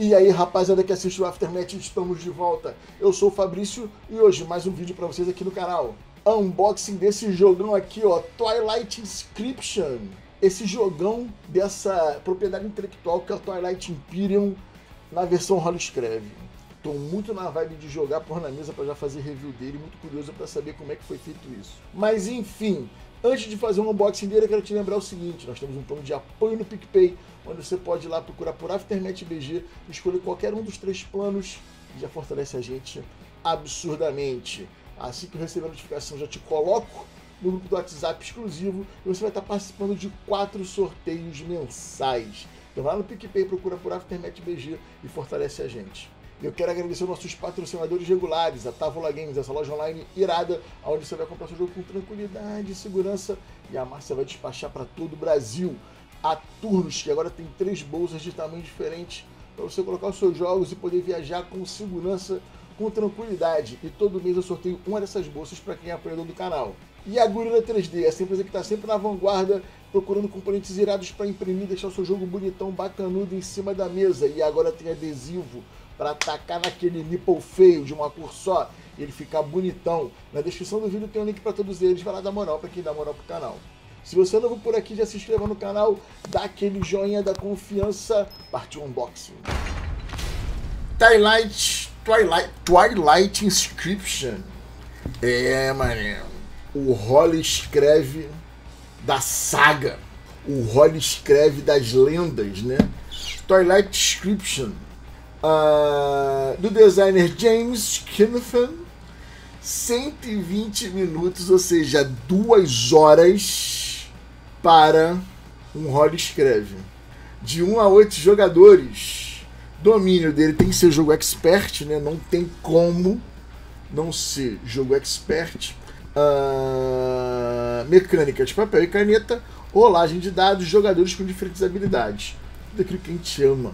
E aí, rapaziada que assiste o Aftermath, estamos de volta. Eu sou o Fabrício e hoje mais um vídeo para vocês aqui no canal. Unboxing desse jogão aqui, ó, Twilight Inscription. Esse jogão dessa propriedade intelectual que é o Twilight Imperium na versão Holoscreve. Tô muito na vibe de jogar por na mesa para já fazer review dele, muito curioso para saber como é que foi feito isso. Mas enfim, Antes de fazer um unboxing dele, eu quero te lembrar o seguinte: nós temos um plano de apoio no PicPay, onde você pode ir lá procurar por Aftermath BG, escolher qualquer um dos três planos e já fortalece a gente absurdamente. Assim que eu receber a notificação, já te coloco no grupo do WhatsApp exclusivo e você vai estar participando de quatro sorteios mensais. Então vai lá no PicPay, procura por Aftermath BG e fortalece a gente. Eu quero agradecer nossos patrocinadores regulares, a Távola Games, essa loja online irada, onde você vai comprar seu jogo com tranquilidade segurança. E a Márcia vai despachar para todo o Brasil. A Turnos, que agora tem três bolsas de tamanho diferente, para você colocar os seus jogos e poder viajar com segurança, com tranquilidade. E todo mês eu sorteio uma dessas bolsas para quem é apoiador do canal. E a Gorilla 3D, essa empresa que está sempre na vanguarda, procurando componentes irados para imprimir, deixar o seu jogo bonitão, bacanudo em cima da mesa. E agora tem adesivo para atacar naquele nipple feio de uma cor só e ele ficar bonitão. Na descrição do vídeo tem um link para todos eles, vai lá dar moral para quem dá moral pro canal. Se você é novo por aqui, já se inscreva no canal, dá aquele joinha da confiança, partiu unboxing. Twilight, Twilight, Twilight Inscription. É, mané. O Holly escreve da saga. O Holly escreve das lendas, né? Twilight Inscription uh, do designer James Kinnahan. 120 minutos, ou seja, duas horas para um rol escreve. De 1 a 8 jogadores. Domínio dele tem que ser jogo expert, né? Não tem como não ser jogo expert. Uh, mecânica de papel e caneta, rolagem de dados, jogadores com diferentes habilidades. Tudo aquilo que a gente ama.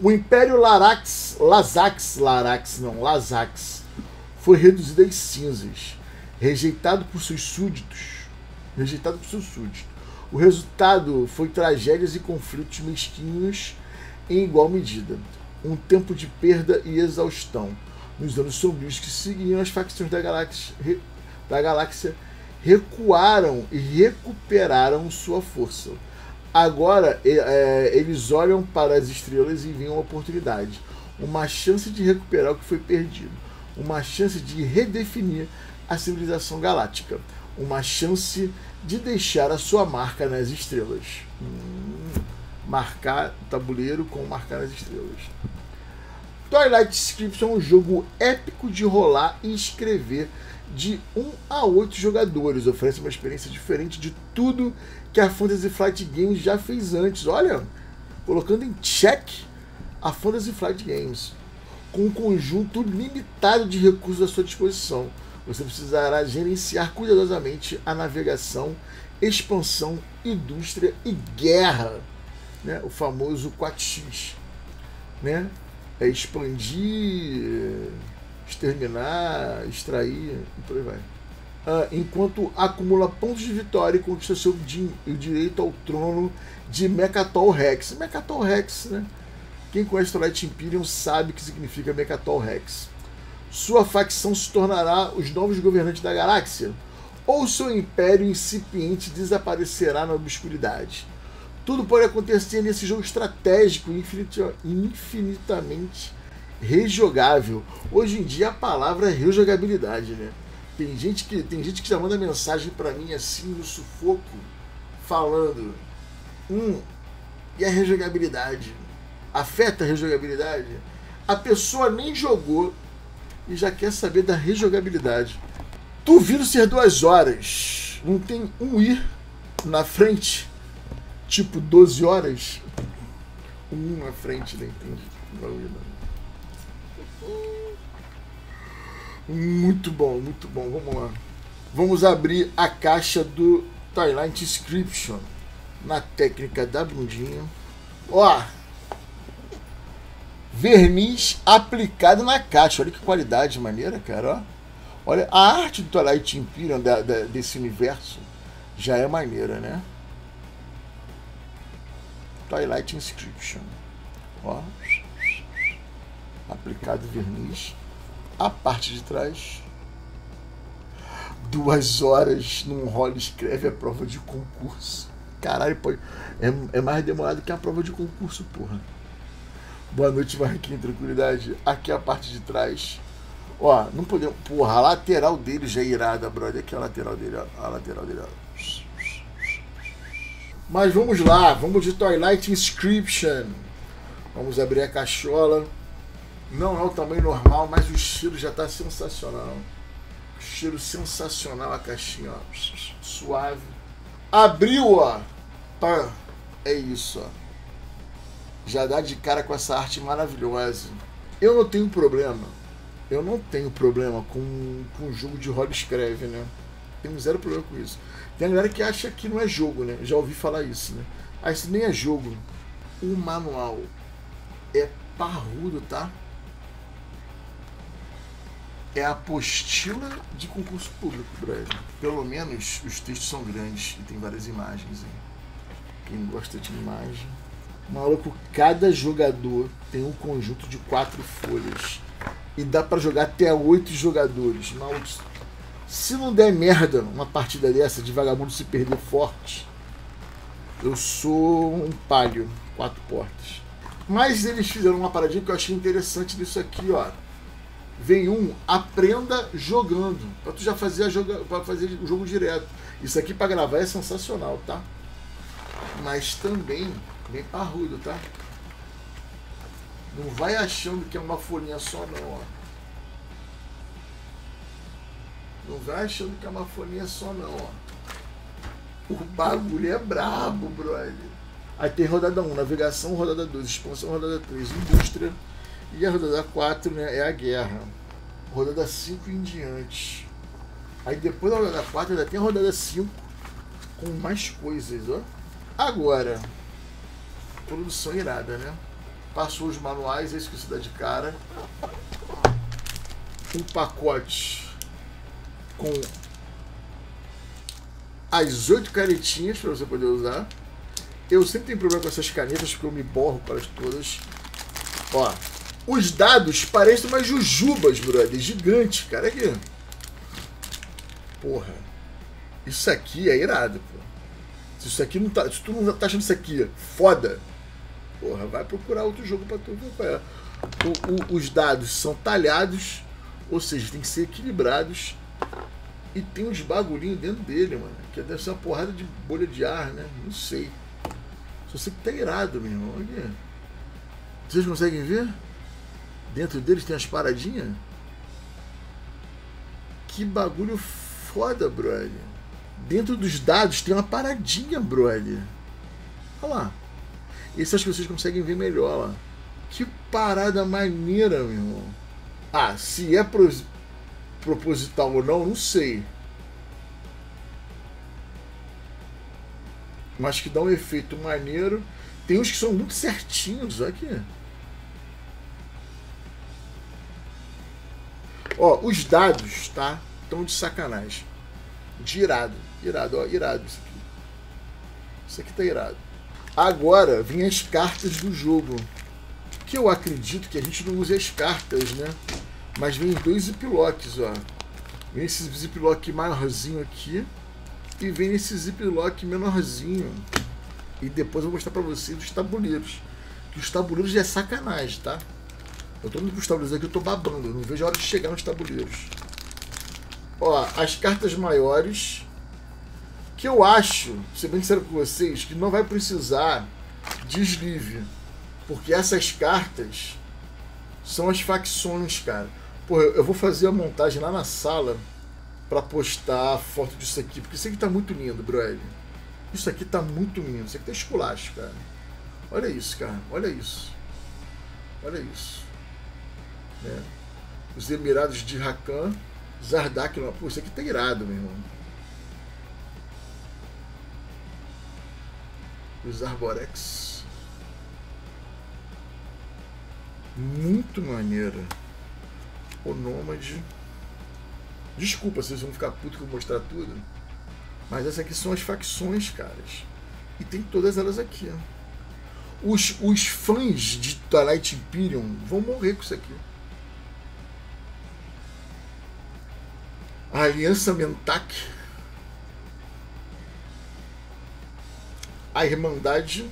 O Império Larax, Lazax, Larax não, Lazax, foi reduzido às cinzas, rejeitado por seus súditos. Rejeitado por seus súditos. O resultado foi tragédias e conflitos mesquinhos em igual medida. Um tempo de perda e exaustão. Nos anos sombrios que seguiam, as facções da galáxia, da galáxia recuaram e recuperaram sua força Agora é, eles olham para as estrelas e veem uma oportunidade, uma chance de recuperar o que foi perdido, uma chance de redefinir a civilização galáctica, uma chance de deixar a sua marca nas estrelas. Hum, marcar tabuleiro com marcar nas estrelas. Twilight Inscription é um jogo épico de rolar e escrever de 1 a 8 jogadores. Oferece uma experiência diferente de tudo que a Fantasy Flight Games já fez antes. Olha, colocando em check a Fantasy Flight Games. Com um conjunto limitado de recursos à sua disposição. Você precisará gerenciar cuidadosamente a navegação, expansão, indústria e guerra. Né? O famoso 4X. Né? É expandir exterminar, extrair e por aí vai. Uh, enquanto acumula pontos de vitória e conquista seu o direito ao trono de Mechatol Rex. Mechatol Rex, né? Quem conhece Twilight Imperium sabe o que significa Mechatol Rex. Sua facção se tornará os novos governantes da galáxia, ou seu império incipiente desaparecerá na obscuridade. Tudo pode acontecer nesse jogo estratégico infinitamente rejogável. Hoje em dia a palavra é rejogabilidade, né? Tem gente que tem gente que já manda mensagem para mim assim no sufoco falando: "Hum, e a rejogabilidade? Afeta a rejogabilidade?" A pessoa nem jogou e já quer saber da rejogabilidade. Duvido ser duas horas. Não tem um ir na frente, tipo 12 horas. Um na frente, né? Entendi. Não, não. Muito bom, muito bom. Vamos lá. Vamos abrir a caixa do Twilight Inscription na técnica da bundinha. Ó, verniz aplicado na caixa. Olha que qualidade maneira, cara. Ó. Olha, a arte do Twilight Imperium da, da, desse universo já é maneira, né? Twilight Inscription. Ó. aplicado verniz. A parte de trás. Duas horas num rolo escreve a prova de concurso. Caralho, pode. É, é mais demorado que a prova de concurso, porra. Boa noite, Marquinhos, tranquilidade. Aqui é a parte de trás. Ó, não podemos. Porra, a lateral dele já é irada, brother. Aqui é a lateral dele, ó. A lateral dele, ó. Mas vamos lá, vamos de Twilight Inscription. Vamos abrir a cachola. Não é o tamanho normal, mas o cheiro já está sensacional. Cheiro sensacional a caixinha, ó. Suave. Abriu, ó. Pá. É isso, ó. Já dá de cara com essa arte maravilhosa. Eu não tenho problema. Eu não tenho problema com, o jogo de rol escreve, né? Tenho zero problema com isso. Tem a galera que acha que não é jogo, né? Já ouvi falar isso, né? Ah, isso nem é jogo. O manual é parrudo, tá? É a apostila de concurso público, brother. Pelo menos os textos são grandes e tem várias imagens. Hein? Quem gosta de imagem. Maluco, cada jogador tem um conjunto de quatro folhas. E dá para jogar até oito jogadores. Maluco, se não der merda uma partida dessa de vagabundo se perder forte, eu sou um palio, quatro portas. Mas eles fizeram uma paradinha que eu achei interessante disso aqui, ó. Vem um, aprenda jogando. Pra tu já fazer, a joga, pra fazer o jogo direto. Isso aqui para gravar é sensacional, tá? Mas também bem parrudo, tá? Não vai achando que é uma folhinha só não, ó. Não vai achando que é uma folhinha só não, ó. O bagulho é brabo, brother. Aí tem rodada 1, navegação, rodada 2, expansão, rodada 3, indústria. E a rodada 4 né, é a guerra. Rodada 5 em diante. Aí depois da rodada 4 ainda tem a rodada 5 com mais coisas, ó. Agora, produção irada, né? Passou os manuais, é isso que se dá de cara. Um pacote com as oito canetinhas para você poder usar. Eu sempre tenho problema com essas canetas porque eu me borro para todas. Ó, os dados parecem umas jujubas, brother, gigantes, cara aqui. Porra, isso aqui é irado, pô. Se isso aqui não tá, se tu não tá achando isso aqui foda, porra, vai procurar outro jogo para tu ver é. O, o, os dados são talhados, ou seja, tem que ser equilibrados e tem uns bagulhinhos dentro dele, mano. Que deve ser uma porrada de bolha de ar, né? Não sei. Só sei que tá irado, meu irmão. Olha. Vocês conseguem ver? Dentro deles tem as paradinhas. Que bagulho foda, brother. Dentro dos dados tem uma paradinha, brother. Olha lá. Esse acho que vocês conseguem ver melhor lá. Que parada maneira, meu irmão. Ah, se é proposital ou não, não sei. Mas que dá um efeito maneiro. Tem uns que são muito certinhos, aqui. Ó, os dados, tá? Estão de sacanagem. De irado. Irado, ó, irado isso aqui. Isso aqui tá irado. Agora, vem as cartas do jogo. Que eu acredito que a gente não use as cartas, né? Mas vem dois ziplocs, ó. Vem esse ziplock maiorzinho aqui. E vem esse ziplock menorzinho. E depois eu vou mostrar pra vocês os tabuleiros. Que os tabuleiros é sacanagem, tá? Eu tô indo pros tabuleiros aqui, eu tô babando. Eu não vejo a hora de chegar nos tabuleiros. Ó, as cartas maiores. Que eu acho, ser bem sincero com vocês, que não vai precisar de sleeve. Porque essas cartas são as facções, cara. Pô, eu vou fazer a montagem lá na sala para postar a foto disso aqui, porque isso aqui tá muito lindo, brother. Isso aqui tá muito lindo, isso aqui tá esculacho, cara. Olha isso, cara, olha isso. Olha isso. Né? Os Emirados de Rakan, Zardak, pô, isso aqui tá irado, meu irmão. Os Arborex. Muito maneira o Nômade. Desculpa, vocês vão ficar putos que eu mostrar tudo. Mas essas aqui são as facções, caras. E tem todas elas aqui, ó. Os, os fãs de Twilight Imperium vão morrer com isso aqui. A Aliança Mentac. A Irmandade.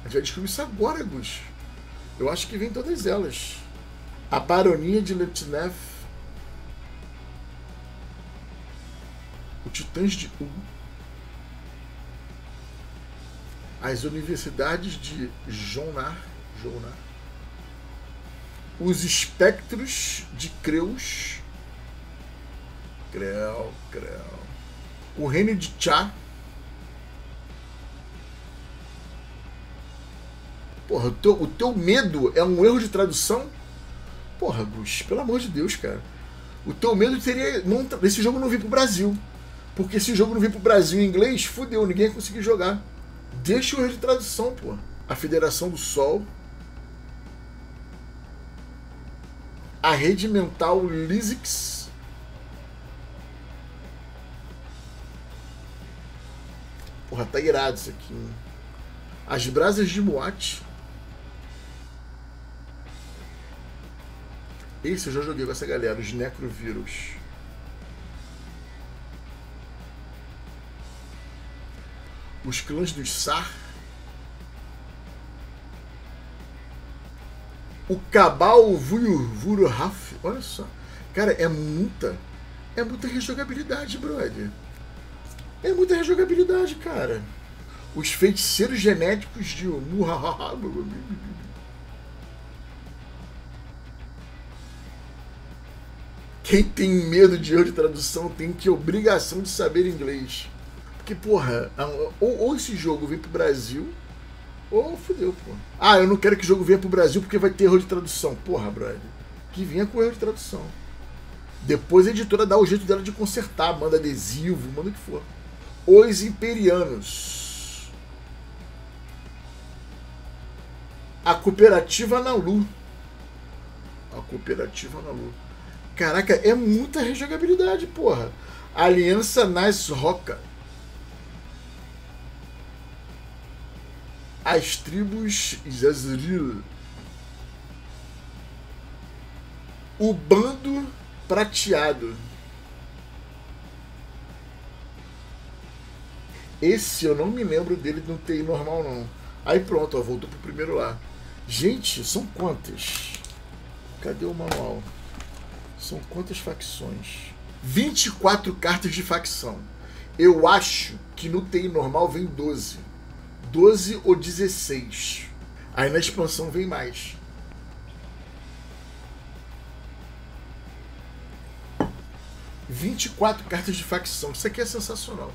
A gente vai descobrir isso agora, Gus. Eu acho que vem todas elas. A Baronia de Letnev. O Titãs de U. As Universidades de Jonar. Jonar os espectros de Creus. Creu, Creu. O reino de Chá. Porra, o teu, o teu medo é um erro de tradução? Porra, Gus, pelo amor de Deus, cara. O teu medo seria não, esse jogo não vir pro Brasil. Porque se o jogo não vir pro Brasil em inglês, fudeu, ninguém ia conseguir jogar. Deixa o erro de tradução, pô. A Federação do Sol. A rede mental Lysix. Porra, tá irado isso aqui. Hein? As brasas de boate. Esse eu já joguei com essa galera, os Necrovírus. Os clãs dos Sar. O Cabal Vururaf, olha só. Cara, é muita. É muita rejogabilidade, brother. É muita rejogabilidade, cara. Os feiticeiros genéticos de Quem tem medo de erro de tradução tem que obrigação de saber inglês. Porque, porra, ou, ou esse jogo vem pro Brasil Oh, fudeu, pô. Ah, eu não quero que o jogo venha pro Brasil porque vai ter erro de tradução. Porra, brother. Que vinha com erro de tradução. Depois a editora dá o jeito dela de consertar, manda adesivo, manda o que for. Os Imperianos. A cooperativa Nalu. A cooperativa Nalu. Caraca, é muita rejogabilidade, porra. Aliança Nas Roca. As tribos Jazril. O bando prateado. Esse eu não me lembro dele no TI normal não. Aí pronto, ó, voltou pro primeiro lá. Gente, são quantas? Cadê o manual? São quantas facções? 24 cartas de facção. Eu acho que no TI normal vem 12. 12 ou 16. Aí na expansão vem mais. Vinte e quatro cartas de facção. Isso aqui é sensacional.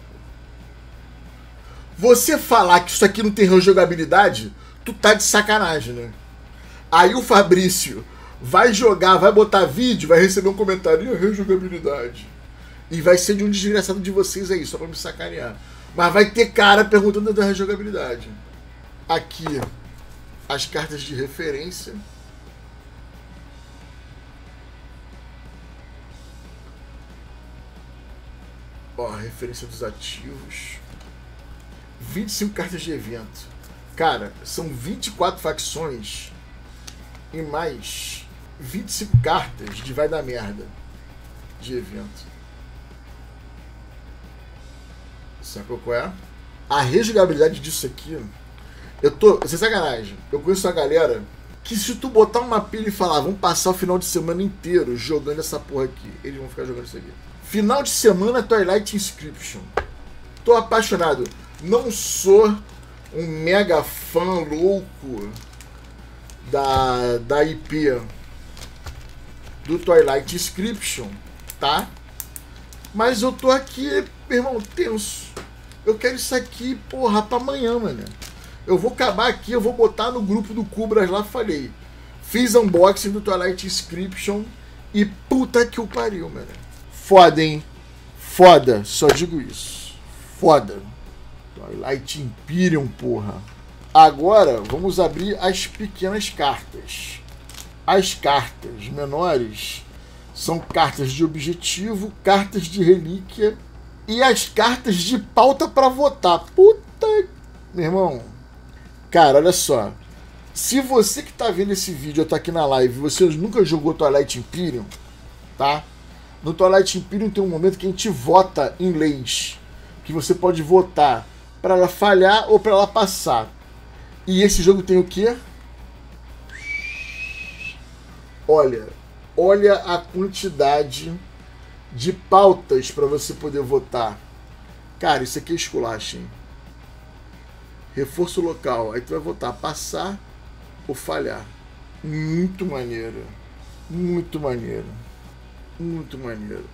Você falar que isso aqui não tem rejogabilidade, tu tá de sacanagem, né? Aí o Fabrício vai jogar, vai botar vídeo, vai receber um comentário, e a rejogabilidade. E vai ser de um desgraçado de vocês aí, só pra me sacanear. Mas vai ter cara perguntando da rejogabilidade. Aqui, as cartas de referência. Ó, referência dos ativos. 25 cartas de evento. Cara, são 24 facções e mais 25 cartas de vai dar merda de evento. Sabe qual é? A resgabilidade disso aqui. Eu tô. Sem sacanagem. Eu conheço a galera que se tu botar uma pilha e falar, vamos passar o final de semana inteiro jogando essa porra aqui, eles vão ficar jogando isso aqui. Final de semana Twilight Inscription. Tô apaixonado. Não sou um mega fã louco da, da IP do Twilight Inscription, tá? Mas eu tô aqui, meu irmão, tenso. Eu quero isso aqui, porra, pra amanhã, mano. Eu vou acabar aqui, eu vou botar no grupo do Cubras lá, falei. Fiz unboxing do Twilight Inscription e puta que o pariu, mano. Foda, hein? Foda, só digo isso. Foda. Twilight Imperium, porra. Agora, vamos abrir as pequenas cartas. As cartas menores são cartas de objetivo, cartas de relíquia e as cartas de pauta para votar. Puta, meu irmão. Cara, olha só. Se você que está vendo esse vídeo ou tá aqui na live, você nunca jogou Twilight Imperium, tá? No Twilight Imperium tem um momento que a gente vota em leis. Que você pode votar para ela falhar ou para ela passar. E esse jogo tem o quê? Olha, olha a quantidade de pautas para você poder votar. Cara, isso aqui é esculacho, hein? Reforço local. Aí tu vai votar passar ou falhar. Muito maneiro. Muito maneiro. Muito maneiro.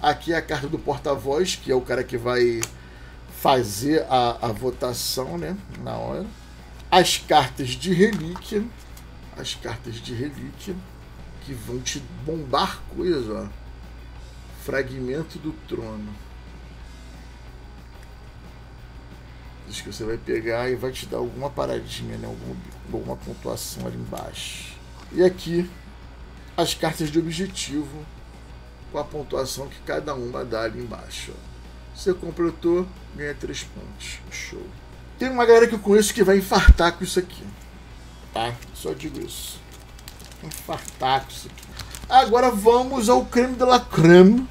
Aqui é a carta do porta-voz, que é o cara que vai fazer a, a votação, né? Na hora. As cartas de relíquia. As cartas de relíquia. Que vão te bombar coisas, ó. Fragmento do trono. Diz que você vai pegar e vai te dar alguma paradinha, né? alguma, alguma pontuação ali embaixo. E aqui as cartas de objetivo com a pontuação que cada uma dá ali embaixo. Ó. Você completou, ganha 3 pontos. Show. Tem uma galera que eu conheço que vai infartar com isso aqui. Tá? Só digo isso. Aqui. Agora vamos ao creme de la creme.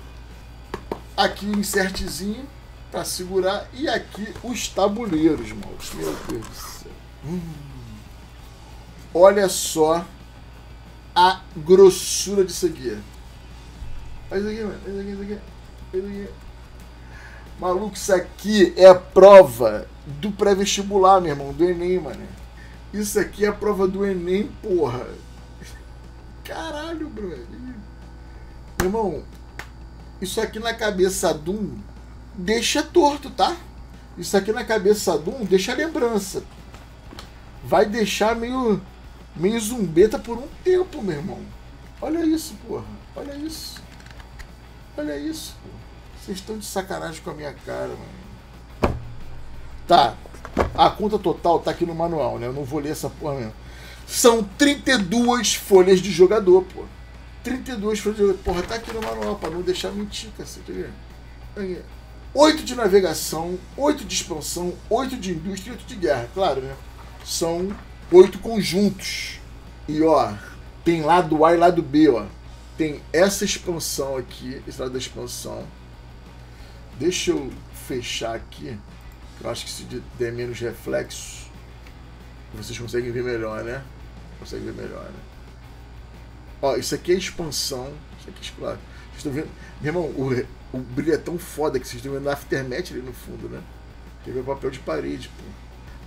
Aqui insertzinho para segurar. E aqui os tabuleiros, irmãos. Meu Deus do céu. Hum. Olha só a grossura disso aqui. Olha isso aqui, mano. Olha isso aqui, isso aqui. Maluco, isso aqui é a prova do pré-vestibular, meu irmão, do Enem, mano. Isso aqui é a prova do Enem, porra. Caralho, brother. Meu irmão, isso aqui na cabeça de um deixa torto, tá? Isso aqui na cabeça de um deixa lembrança. Vai deixar meio, meio zumbeta por um tempo, meu irmão. Olha isso, porra. Olha isso. Olha isso, porra. Vocês estão de sacanagem com a minha cara, mano. Tá. A conta total tá aqui no manual, né? Eu não vou ler essa porra mesmo. São 32 folhas de jogador, pô. 32 folhas de jogador. Porra, tá aqui no manual, pra não deixar mentir, cacete. Aqui. 8 de navegação, 8 de expansão, 8 de indústria e 8 de guerra. Claro, né? São 8 conjuntos. E ó, tem lado A e lado B, ó. Tem essa expansão aqui, esse lado da expansão. Deixa eu fechar aqui. Eu acho que se der menos reflexo, vocês conseguem ver melhor, né? Conseguem ver melhor, né? Ó, isso aqui é expansão. Isso aqui é claro. Vocês estão vendo? Meu irmão, o, o brilho é tão foda que vocês estão vendo a aftermath ali no fundo, né? Tem o papel de parede, pô.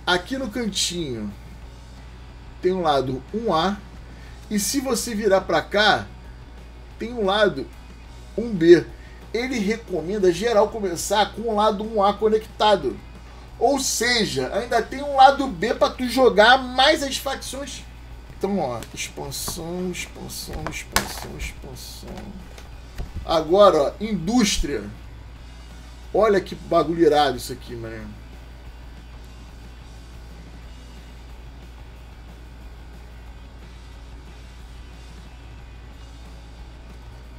Aqui no cantinho tem um lado 1A e se você virar para cá, tem um lado 1B. Ele recomenda geral começar com o lado 1A conectado. Ou seja, ainda tem um lado B para tu jogar mais as facções. Então, ó, expansão, expansão, expansão, expansão. Agora, ó, indústria. Olha que bagulho irado isso aqui, mano.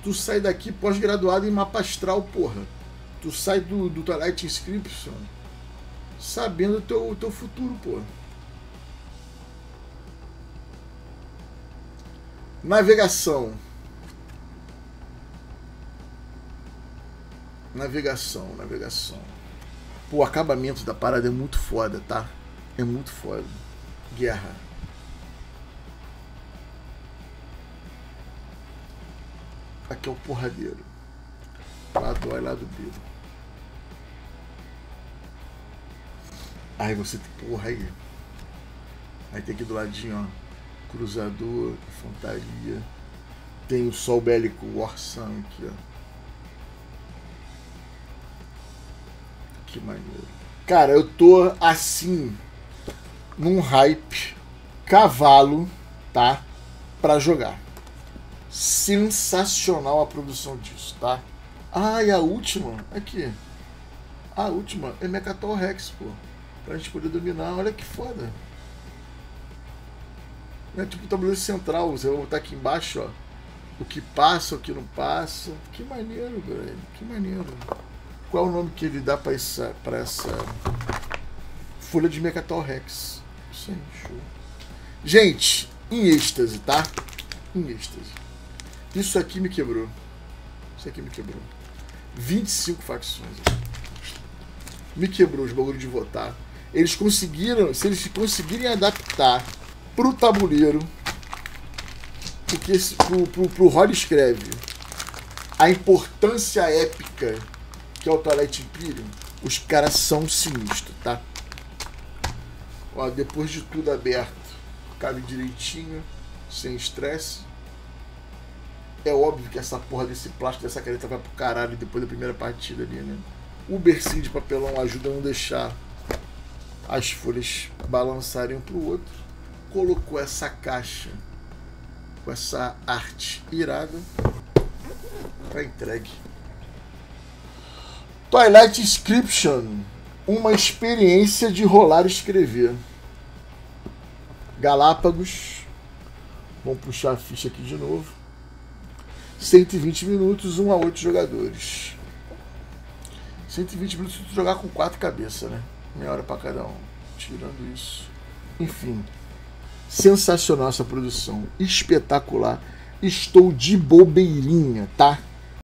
Tu sai daqui pós-graduado em mapa astral, porra. Tu sai do, do Twilight Inscription sabendo o teu, teu futuro, porra. Navegação. Navegação, navegação. Pô, o acabamento da parada é muito foda, tá? É muito foda. Guerra. Aqui é o porradeiro. Lado A e lado B. Aí você. Porra aí. Aí tem aqui do ladinho, ó. Cruzador, infantaria. Tem o sol bélico Warsun aqui, ó. Que maneiro. Cara, eu tô assim, num hype, cavalo, tá? Pra jogar. Sensacional a produção disso, tá? Ah, e a última, aqui. A última é Mechatol Rex, pô. Pra gente poder dominar, olha que foda. É tipo o tabuleiro central, você vai botar aqui embaixo, ó. O que passa, o que não passa. Que maneiro, velho. Que maneiro. Qual é o nome que ele dá para essa, pra essa folha de Mechatol Rex? Isso aí, show. Gente, em êxtase, tá? Em êxtase. Isso aqui me quebrou. Isso aqui me quebrou. 25 facções. Me quebrou os bagulhos de votar. Eles conseguiram, se eles conseguirem adaptar pro tabuleiro, porque esse, pro, pro, pro Rod escreve a importância épica que é o Twilight Imperium, os caras são sinistros, tá? Ó, depois de tudo aberto, cabe direitinho, sem estresse. É óbvio que essa porra desse plástico dessa caneta vai pro caralho depois da primeira partida ali, né? O bercinho de papelão ajuda a não deixar as folhas balançarem um pro outro. Colocou essa caixa com essa arte irada. Tá entregue. Twilight Inscription. Uma experiência de rolar e escrever. Galápagos. Vamos puxar a ficha aqui de novo. 120 minutos, 1 a 8 jogadores. 120 minutos se jogar com 4 cabeças, né? Meia hora para cada um. Tirando isso. Enfim. Sensacional essa produção. Espetacular. Estou de bobeirinha, tá?